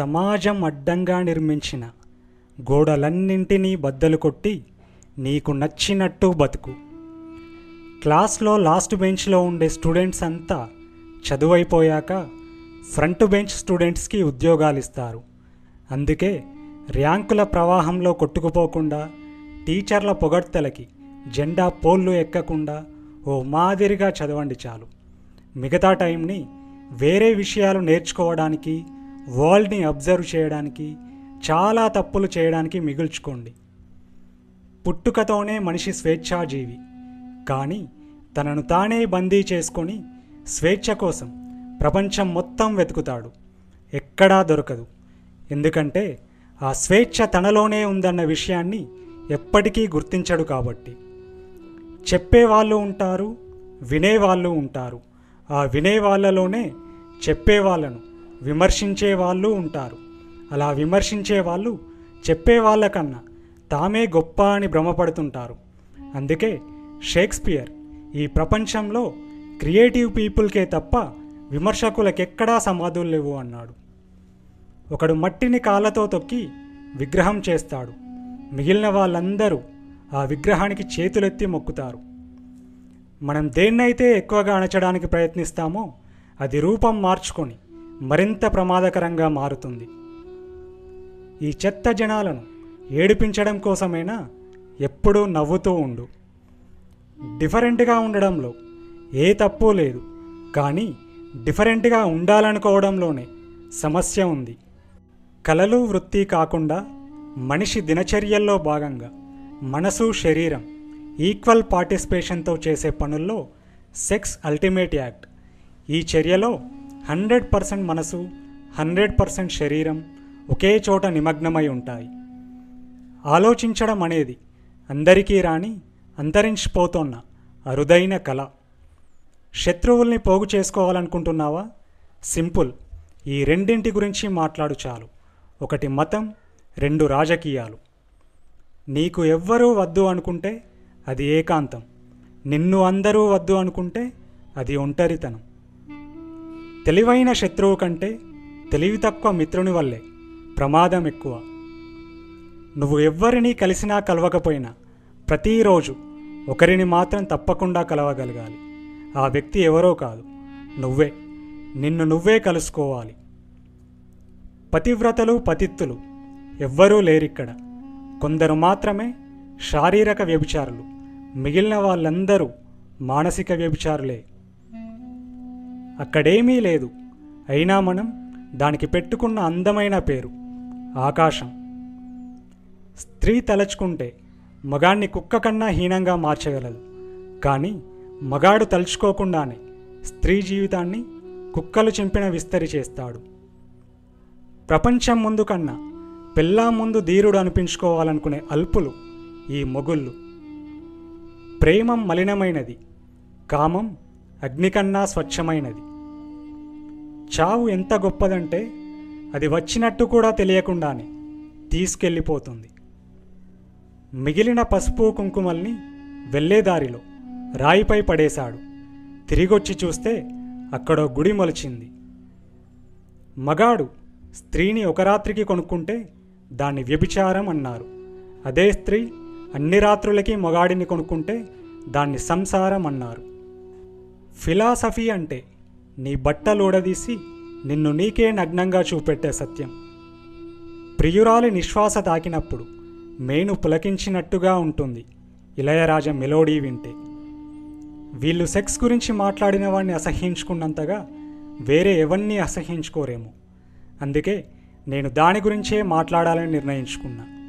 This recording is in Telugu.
సమాజం అడ్డంగా నిర్మించిన గోడలన్నింటినీ బద్దలు కొట్టి నీకు నచ్చినట్టు బతుకు. క్లాస్లో లాస్ట్ బెంచ్లో ఉండే స్టూడెంట్స్ అంతా చదువైపోయాక ఫ్రంట్ బెంచ్ స్టూడెంట్స్కి ఉద్యోగాలు ఇస్తారు అందుకే ర్యాంకుల ప్రవాహంలో కొట్టుకుపోకుండా టీచర్ల పొగడ్తలకి జెండా పోళ్ళు ఎక్కకుండా ఓ మాదిరిగా చదవండి చాలు. మిగతా టైంని వేరే విషయాలు నేర్చుకోవడానికి వరల్డ్ని అబ్జర్వ్ చేయడానికి చాలా తప్పులు చేయడానికి మిగుల్చుకోండి. పుట్టుకతోనే మనిషి స్వేచ్ఛాజీవి. కానీ తనను తానే బందీ చేసుకొని స్వేచ్ఛ కోసం ప్రపంచం మొత్తం వెతుకుతాడు. ఎక్కడా దొరకదు. ఎందుకంటే ఆ స్వేచ్ఛ తనలోనే ఉందన్న విషయాన్ని ఎప్పటికీ గుర్తించడు కాబట్టి. చెప్పేవాళ్ళు ఉంటారు వినేవాళ్ళు ఉంటారు. ఆ వినేవాళ్ళలోనే చెప్పేవాళ్ళను విమర్శించే వాళ్ళు ఉంటారు. అలా విమర్శించే వాళ్ళు చెప్పే వాళ్ళకన్నా తామే గొప్ప అని భ్రమపడుతుంటారు. అందుకే షేక్స్పియర్ ఈ ప్రపంచంలో క్రియేటివ్ పీపుల్కే తప్ప విమర్శకులకెక్కడా సమాధులు లేవు అన్నాడు. ఒకడు మట్టిని కాళ్ళతో తొక్కి విగ్రహం చేస్తాడు. మిగిలిన వాళ్ళందరూ ఆ విగ్రహానికి చేతులెత్తి మొక్కుతారు. మనం దేన్నైతే ఎక్కువగా అణచడానికి ప్రయత్నిస్తామో అది రూపం మార్చుకొని మరింత ప్రమాదకరంగా మారుతుంది. ఈ చెత్త జనాలను ఏడిపించడం కోసమైనా ఎప్పుడూ నవ్వుతూ ఉండు. డిఫరెంట్గా ఉండడంలో ఏ తప్పు లేదు. కానీ డిఫరెంట్గా ఉండాలనుకోవడంలోనే సమస్య ఉంది. కలలు వృత్తి కాకుండా మనిషి దినచర్యల్లో భాగంగా మనసు శరీరం ఈక్వల్ పార్టిసిపేషన్తో చేసే పనుల్లో సెక్స్ అల్టిమేట్ యాక్ట్ ఈ చర్యలో హండ్రెడ్ పర్సెంట్ మనసు హండ్రెడ్ పర్సెంట్ శరీరం ఒకే చోట నిమగ్నమై ఉంటాయి. ఆలోచించడం అనేది అందరికీ రాని అంతరించిపోతున్న అరుదైన కళ. శత్రువుల్ని పోగు చేసుకోవాలనుకుంటున్నావా? సింపుల్. ఈ రెండింటి గురించి మాట్లాడు చాలు. ఒకటి మతం రెండు రాజకీయాలు. నీకు ఎవ్వరూ వద్దు అనుకుంటే అది ఏకాంతం. నిన్ను అందరూ వద్దు అనుకుంటే అది ఒంటరితనం. తెలివైన శత్రువు కంటే తెలివి తక్కువ మిత్రుని వల్లే ప్రమాదం ఎక్కువ. నువ్వు ఎవ్వరినీ కలిసినా కలవకపోయినా ప్రతిరోజు ఒకరిని మాత్రం తప్పకుండా కలవగలగాలి. ఆ వ్యక్తి ఎవరో కాదు నువ్వే. నిన్ను నువ్వే కలుసుకోవాలి. పతివ్రతలు పతిత్తులు ఎవ్వరూ లేరిక్కడ. కొందరు మాత్రమే శారీరక వ్యభిచారులు. మిగిలిన వాళ్ళందరూ మానసిక వ్యభిచారులే. అక్కడేమీ లేదు. అయినా మనం దానికి పెట్టుకున్న అందమైన పేరు ఆకాశం. స్త్రీ తలచుకుంటే మగాణ్ణి కుక్క కన్నా హీనంగా మార్చగలదు. కానీ మగాడు తలుచుకోకుండానే స్త్రీ జీవితాన్ని కుక్కలు చింపిన విస్తరి చేస్తాడు. ప్రపంచం ముందు కన్నా పిల్లా ముందు ధీరుడు అనిపించుకోవాలనుకునే అల్పులు ఈ మొగుళ్ళు. ప్రేమం మలినమైనది కామం అగ్ని కన్నా స్వచ్ఛమైనది. చావు ఎంత గొప్పదంటే అది వచ్చినట్టు కూడా తెలియకుండానే తీసుకెళ్ళిపోతుంది. మిగిలిన పసుపు కుంకుమల్ని వెళ్ళేదారిలో రాయిపై పడేశాడు. తిరిగొచ్చి చూస్తే అక్కడో గుడి మొలిచింది. మగాడు స్త్రీని ఒక రాత్రికి కొనుక్కుంటే దాన్ని వ్యభిచారం అన్నారు. అదే స్త్రీ అన్ని రాత్రులకి మగాడిని కొనుక్కుంటే దాన్ని సంసారం అన్నారు. ఫిలాసఫీ అంటే నీ బట్టలు ఊడదీసి నిన్ను నీకే నగ్నంగా చూపెట్టే సత్యం. ప్రియురాలి నిశ్వాస తాకినప్పుడు మేను పులకించినట్టుగా ఉంటుంది ఇళయరాజ మెలోడీ వింటే. వీళ్ళు సెక్స్ గురించి మాట్లాడిన వాడిని అసహ్యించుకున్నంతగా వేరే ఎవరిని అసహ్యించుకోరేమో. అందుకే నేను దాని గురించే మాట్లాడాలని నిర్ణయించుకున్నా.